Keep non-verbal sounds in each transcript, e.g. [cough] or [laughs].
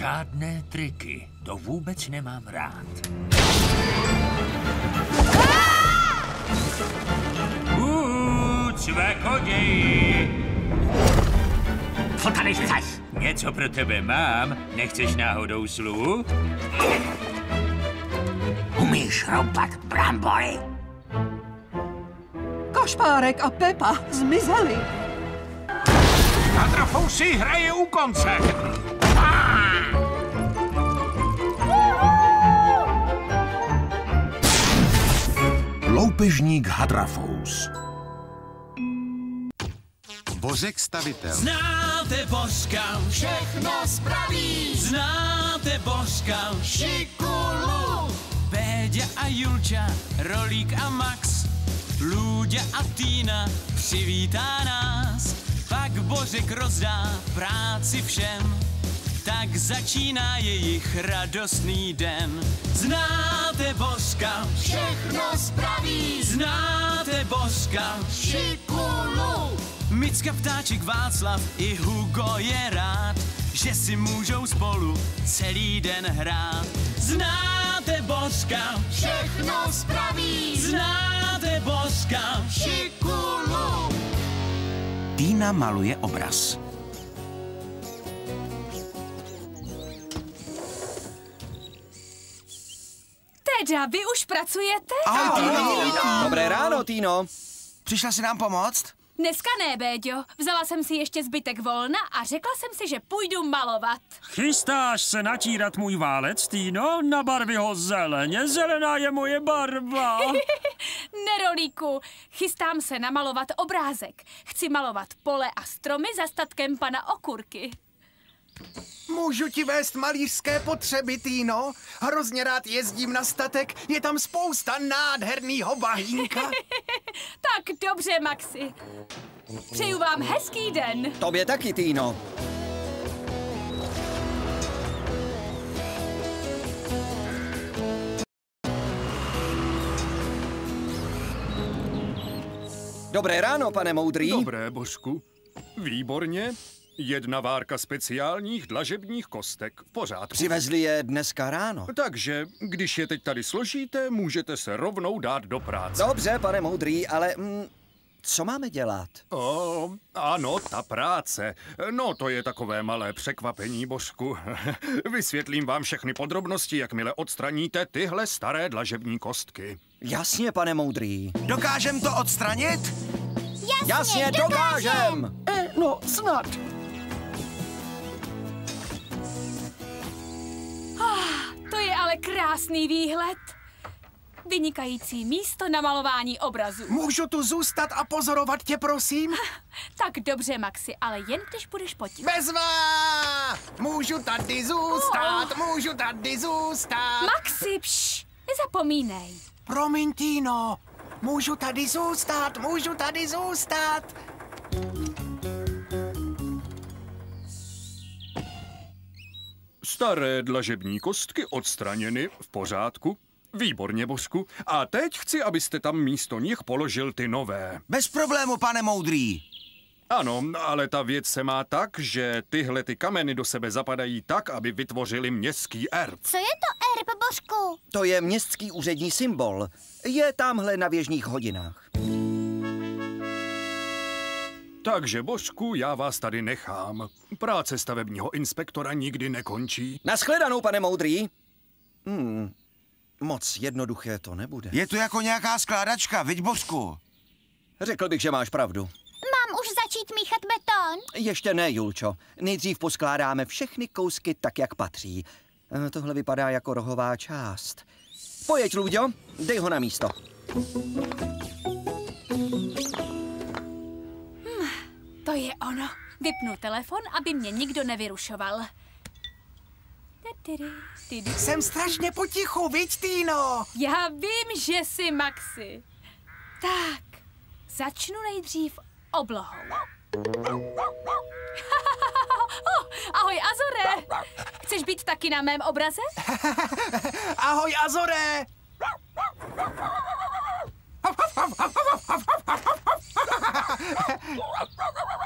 Žádné triky, to vůbec nemám rád. Uuu, cvakoději! Co tady chceš? Něco pro tebe mám, nechceš náhodou sluhu? Umíš roupat brambory? Kašpárek a Pepa zmizeli. Hadrafousy hraje u konce. Loupežník Hadrafous. Bořek stavitel. Znáte Božka, Všechno spraví, znáte Božka, šikulu. Péďa a Julča, Rolík a Max, Lůďa a Týna přivítá nás. Pak Božek rozdá práci všem, tak začíná jejich radostný den. Znáte Božka, Všechno spraví, znáte Božka, šikulu. Micka, ptáček, Václav i Hugo je rád, že si můžou spolu celý den hrát. Znáte Božka, Všechno spraví, znáte Božka, šikulu. Týna maluje obraz. Teda, vy už pracujete? Ahoj, Týno. Dobré ráno, Týno. Přišla si nám pomoct? Dneska ne, Béďo. Vzala jsem si ještě zbytek volna a řekla jsem si, že půjdu malovat. Chystáš se natírat můj válec, Týno? Na barvy ho zeleně. Zelená je moje barva. [laughs] Nerolíku, chystám se namalovat obrázek. Chci malovat pole a stromy za statkem pana Okurky. Můžu ti vést malířské potřeby, Týno? Hrozně rád jezdím na statek, je tam spousta nádhernýho bahínka. [laughs] Tak dobře, Maxi. Přeju vám hezký den. Tobě taky, Týno. Dobré ráno, pane Moudrý. Dobré, Božku. Výborně. Jedna várka speciálních dlažebních kostek. V pořádku. Přivezli je dneska ráno. Takže, když je teď tady složíte, můžete se rovnou dát do práce. Dobře, pane Moudrý, ale mm, co máme dělat? O, ano, ta práce. No, to je takové malé překvapení, Božku. [laughs] Vysvětlím vám všechny podrobnosti, jakmile odstraníte tyhle staré dlažební kostky. Jasně, pane Moudrý. Dokážem to odstranit? Jasně, Jasně, dokážem! E, no, snad. Krásný výhled. Vynikající místo na malování obrazů. Můžu tu zůstat a pozorovat tě, prosím? [laughs] Tak dobře, Maxi, ale jen když budeš potit. Bezva! Můžu tady zůstat, můžu tady zůstat. Maxi, pš, nezapomínej. Promiň, Týno, můžu tady zůstat, můžu tady zůstat. Staré dlažební kostky odstraněny, v pořádku. Výborně, Božku. A teď chci, abyste tam místo nich položil ty nové. Bez problému, pane Moudrý. Ano, ale ta věc se má tak, že tyhle ty kameny do sebe zapadají tak, aby vytvořili městský erb. Co je to erb, Božku? To je městský úřední symbol. Je tamhle na věžních hodinách. Takže, Božku, já vás tady nechám. Práce stavebního inspektora nikdy nekončí. Naschledanou, pane Moudrý. Hmm, moc jednoduché to nebude. Je to jako nějaká skládačka, viď, Božku? Řekl bych, že máš pravdu. Mám už začít míchat beton? Ještě ne, Julčo. Nejdřív poskládáme všechny kousky tak, jak patří. Eh, Tohle vypadá jako rohová část. Pojeď, Luďo, dej ho na místo. Je ono. Vypnu telefon, aby mě nikdo nevyrušoval. Jsem strašně potichu, viď, Týno? Já vím, že jsi Maxi. Tak, začnu nejdřív oblohou. oh, [laughs] ahoj, Azore! Chceš být taky na mém obraze? [laughs] Ahoj, Azore! [laughs]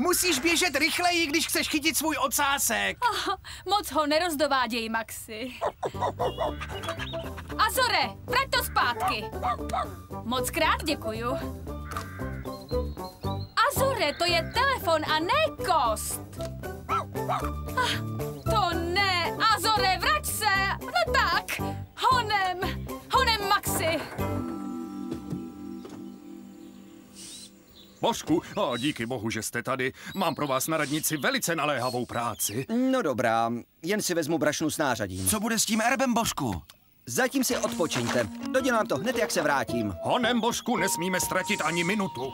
Musíš běžet rychleji, když chceš chytit svůj ocásek. [laughs] Oh, moc ho nerozdováděj, Maxi. Azore, vrať to zpátky. Moc krát děkuju. Azore, to je telefon a ne kost. Ah, to ne, Azore, vrať Božku, a díky bohu, že jste tady. Mám pro vás na radnici velice naléhavou práci. No dobrá, jen si vezmu brašnu s nářadím. Co bude s tím erbem, Božku? Zatím si odpočiňte. Dodělám to hned, jak se vrátím. Honem, Božku, nesmíme ztratit ani minutu.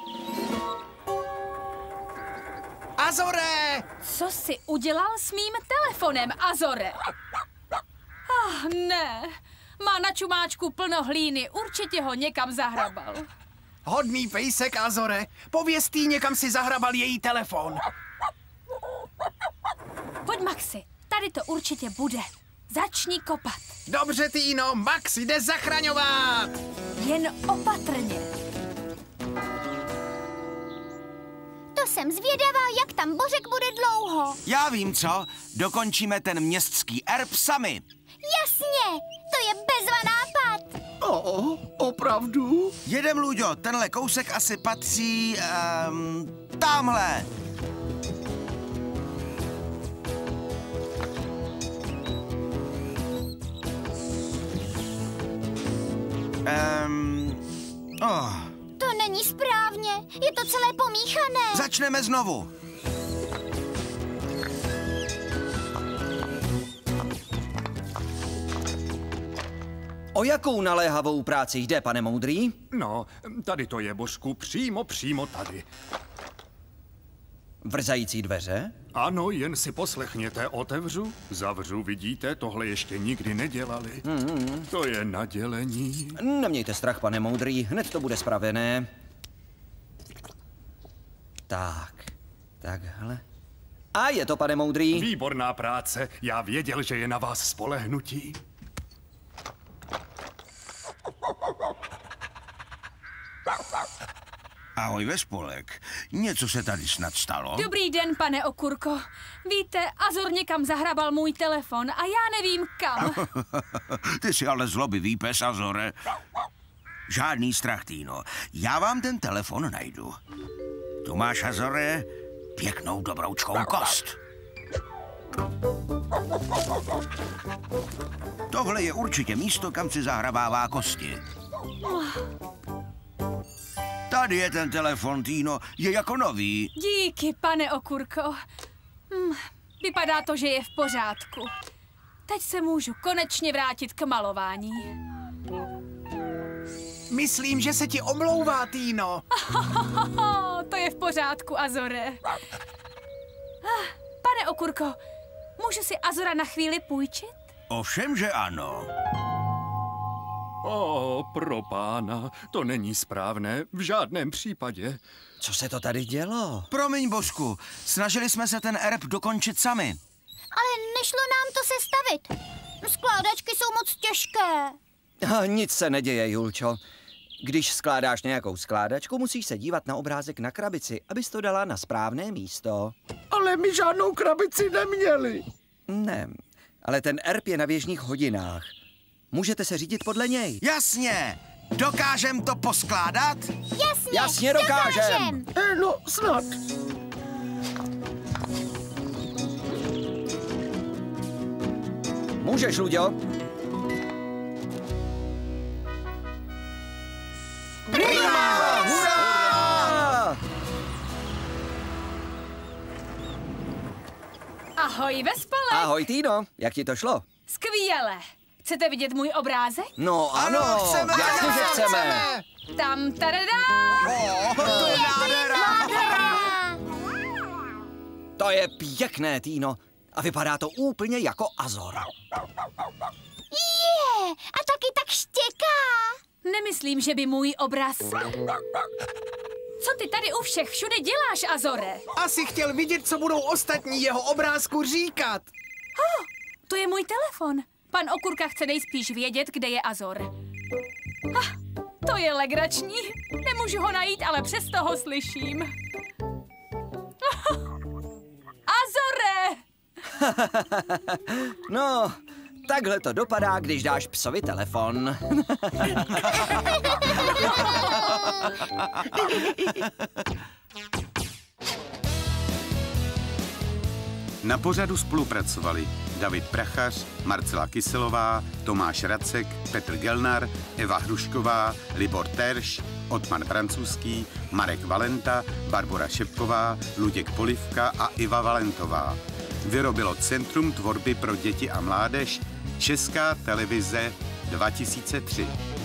Azore! Co jsi udělal s mým telefonem, Azore? Ah, ne. Má na čumáčku plno hlíny, určitě ho někam zahrabal. Hodný pejsek, Azore. Pověz týně, kam si zahrabal její telefon. Pojď, Maxi, tady to určitě bude. Začni kopat. Dobře, Týno, Max jde zachraňovat. Jen opatrně. To jsem zvědavá, jak tam Bořek bude dlouho. Já vím co, dokončíme ten městský erb sami. Jasně, to je bezva nápad. O, opravdu? Jedem, Luďo, tenhle kousek asi patří... Um, tamhle. Um, oh. To není správně, je to celé pomíchané. Začneme znovu. O jakou naléhavou práci jde, pane Moudrý? No, tady to je, Božku, přímo, přímo tady. Vrzající dveře? Ano, jen si poslechněte, otevřu, zavřu, vidíte, tohle ještě nikdy nedělali. Mm. To je nadělení. Nemějte strach, pane Moudrý, hned to bude spravené. Tak, takhle. A je to, pane Moudrý. Výborná práce, já věděl, že je na vás spolehnutí. Ahoj, Vespolek. Něco se tady snad stalo? Dobrý den, pane Okurko. Víte, Azor někam zahrabal můj telefon a já nevím kam. [laughs] Ty jsi ale zlobivý pes, Azore. Žádný strach, Týno. Já vám ten telefon najdu. Tu máš, Azore, pěknou dobroučkou kost. Tohle je určitě místo, kam si zahrabává kosti. Tady je ten telefon, Týno. Je jako nový. Díky, pane Okurko. Hm, vypadá to, že je v pořádku. Teď se můžu konečně vrátit k malování. Myslím, že se ti omlouvá, Týno. [laughs] to je v pořádku, Azore. Ah, pane Okurko, můžu si Azora na chvíli půjčit? Ovšem, že ano. O, pro pána, to není správné v žádném případě. Co se to tady dělo? Promiň, Božku, snažili jsme se ten erb dokončit sami. Ale nešlo nám to sestavit. Skládačky jsou moc těžké. A nic se neděje, Julčo. Když skládáš nějakou skládačku, musíš se dívat na obrázek na krabici, abys to dala na správné místo. Ale my žádnou krabici neměli. Ne, ale ten erb je na běžných hodinách. Můžete se řídit podle něj. Jasně! Dokážem to poskládat? Jasně, Jasně dokážem. E, no, snad. Můžeš, Luďo. Prima! Hurá! Ahoj, Vespole. Ahoj, Týno. Jak ti to šlo? Skvěle. Chcete vidět můj obrázek? No ano, Ano, chceme, jasně, že chceme. Tam, tadadá! Oh, to je nádhera! To je pěkné, Týno. A vypadá to úplně jako Azor. Je, a taky tak štěká. Nemyslím, že by můj obraz... Co ty tady u všech všude děláš, Azore? Asi chtěl vidět, co budou ostatní jeho obrázku říkat. Oh, to je můj telefon. Pan Okurka chce nejspíš vědět, kde je Azor. Ah, to je legrační. Nemůžu ho najít, ale přesto ho slyším. [laughs] [laughs] no, takhle to dopadá, když dáš psovi telefon. Na pořadu spolupracovali David Prachař, Marcela Kyselová, Tomáš Racek, Petr Gelnar, Eva Hrušková, Libor Terš, Otman Francouzský, Marek Valenta, Barbara Šepková, Luděk Polivka a Iva Valentová. Vyrobilo Centrum tvorby pro děti a mládež Česká televize 2003.